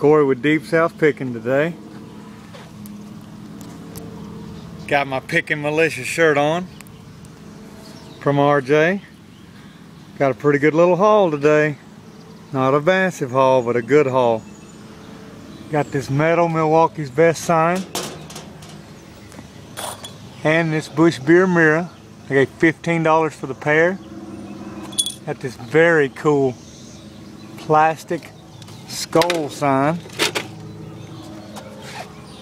Cory with Deep South Picking today. Got my Picking Militia shirt on from RJ. Got a pretty good little haul today. Not a massive haul, but a good haul. Got this metal Milwaukee's Best sign. And this Busch Beer mirror. I gave $15 for the pair. Got this very cool plastic skull sign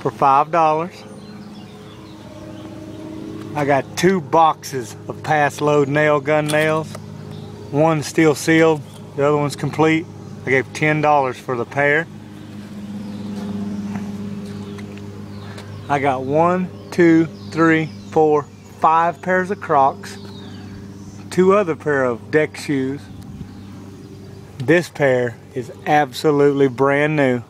for $5. I got two boxes of Paslode nail gun nails. One still sealed, the other one's complete. I gave $10 for the pair. I got one, two, three, four, five pairs of Crocs, two other pair of deck shoes. This pair is absolutely brand new.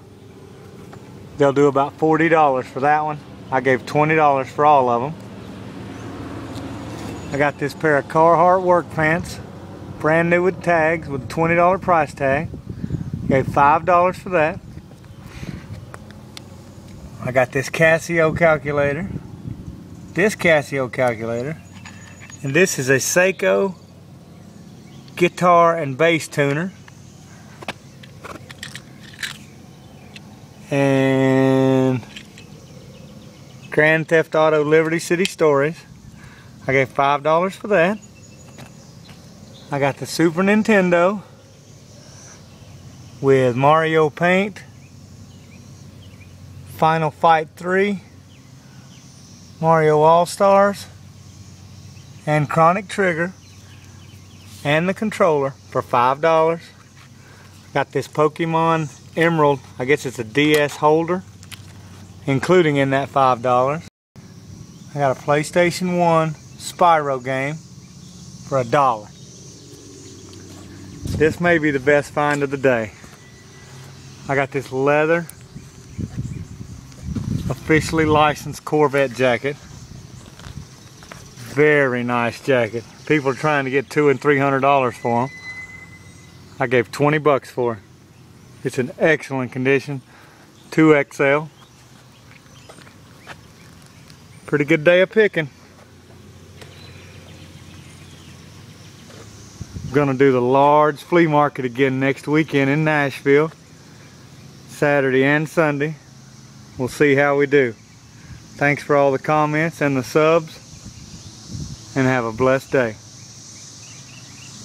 They'll do about $40 for that one. I gave $20 for all of them. I got this pair of Carhartt work pants, brand new with tags with a $20 price tag. Gave $5 for that. I got this Casio calculator, this Casio calculator, and this is a Seiko guitar and bass tuner. And Grand Theft Auto Liberty City Stories. I gave $5 for that. I got the Super Nintendo with Mario Paint, Final Fight 3, Mario All-Stars, and Chrono Trigger, and the controller for $5. Got this Pokemon Emerald, I guess it's a DS holder, including in that $5. I got a PlayStation 1 Spyro game for a dollar. This may be the best find of the day. I got this leather officially licensed Corvette jacket. Very nice jacket. People are trying to get two and three hundred dollars for them. I gave 20 bucks for it. It's in excellent condition. 2XL. Pretty good day of picking. I'm gonna do the large flea market again next weekend in Nashville. Saturday and Sunday. We'll see how we do. Thanks for all the comments and the subs. And have a blessed day.